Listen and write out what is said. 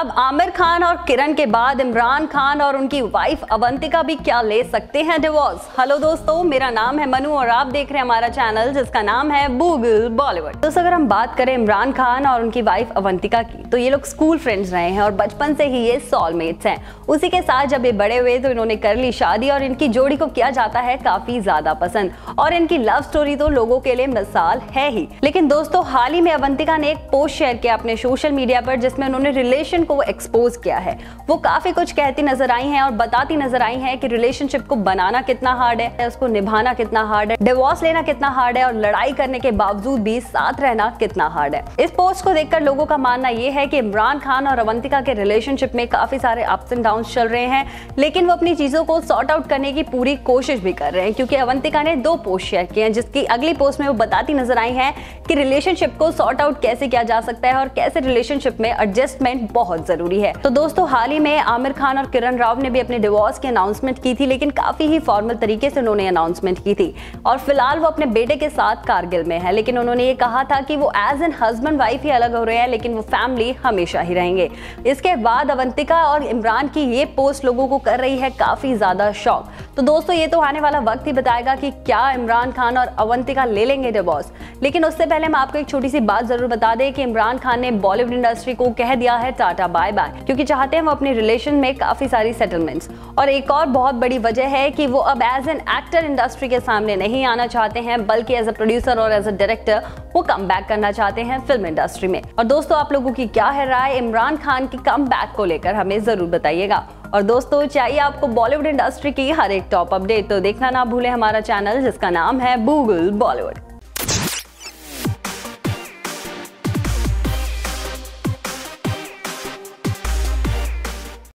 अब आमिर खान और किरण के बाद इमरान खान और उनकी वाइफ अवंतिका भी क्या ले सकते हैं डिवोर्स हेलो दोस्तों, मेरा नाम है मनु और आप देख रहे हैं हमारा चैनल जिसका नाम है गूगल बॉलीवुड दोस्तों, अगर हम बात करें इमरान खान और उनकी वाइफ अवंतिका की तो ये लोग स्कूल फ्रेंड्स रहे हैं और बचपन से ही ये सॉलमेट्स हैं। उसी के साथ जब ये बड़े हुए तो इन्होंने कर ली शादी और इनकी जोड़ी को किया जाता है काफ़ी ज़्यादा पसंद। और इनकी लव स्टोरी तो लोगों के लिए मिसाल है ही। लेकिन दोस्तों, हाल ही में अवंतिका ने एक पोस्ट शेयर किया अपने सोशल मीडिया पर, जिसमें उन्होंने रिलेशन को वो एक्सपोज किया है। वो काफ़ी कुछ कहती नज़र आई हैं और बताती नज़र आई हैं कि रिलेशनशिप को बनाना कितना हार्ड है, उसको निभाना कितना हार्ड है डिवोर्स लेना कितना हार्ड है और लड़ाई करने के बावजूद भी साथ रहना कितना हार्ड है। इस पोस्ट को देखकर लोगों का मानना यह है कि इमरान खान और अवंतिका के रिलेशनशिप में काफ़ी सारे अप्स एंड डाउन चल रहे हैं, लेकिन वो अपनी चीज़ों को सॉर्ट आउट करने की पूरी कोशिश भी कर रहे हैं, क्योंकि अवंतिका ने दो पोस्ट शेयर किए हैं, जिसकी अगली पोस्ट में वो बताती नज़र आई है कि रिलेशनशिप को सॉर्ट आउट कैसे किया जा सकता है और कैसे रिलेशनशिप में एडजस्टमेंट बहुत ज़रूरी है। तो दोस्तों, हाल ही में आमिर खान और किरण राव ने भी अपने डिवोर्स की अनाउंसमेंट की थी, लेकिन काफ़ी ही फॉर्मल तरीके से उन्होंने अनाउंसमेंट की थी। और फ़िलहाल वो अपने बेटे के साथ कारगिल में है, लेकिन उन्होंने ये कहा था कि वो एज एन हस्बैंड वाइफ ही अलग हो रहे हैं, लेकिन वो फैमिली हमेशा ही रहेंगे। इसके बाद अवंतिका और इमरान की ये पोस्ट लोगों को कर रही है काफ़ी ज़्यादा शौक तो दोस्तों, ये तो आने वाला वक्त ही बताएगा कि क्या इमरान खान और अवंतिका ले लेंगे डिवोर्स लेकिन उससे पहले हम आपको एक छोटी सी बात ज़रूर बता दें कि इमरान खान ने बॉलीवुड इंडस्ट्री को कह दिया है टाटा बाय बाय क्योंकि चाहते हैं वो अपने रिलेशन में काफ़ी सारी सेटलमेंट्स और एक और बहुत बड़ी वजह है कि वो अब एज एन एक्टर इंडस्ट्री के सामने नहीं आना चाहते हैं, बल्कि एज अ प्रोड्यूसर और एज अ डायरेक्टर वो कम करना चाहते हैं फ़िल्म इंडस्ट्री में। और दोस्तों, आप लोगों की क्या है राय? इमरान खान की कम को लेकर हमें ज़रूर बताइएगा। और दोस्तों, चाहिए आपको बॉलीवुड इंडस्ट्री की हर एक टॉप अपडेट तो देखना ना भूले हमारा चैनल जिसका नाम है गूगल बॉलीवुड